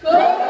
Good.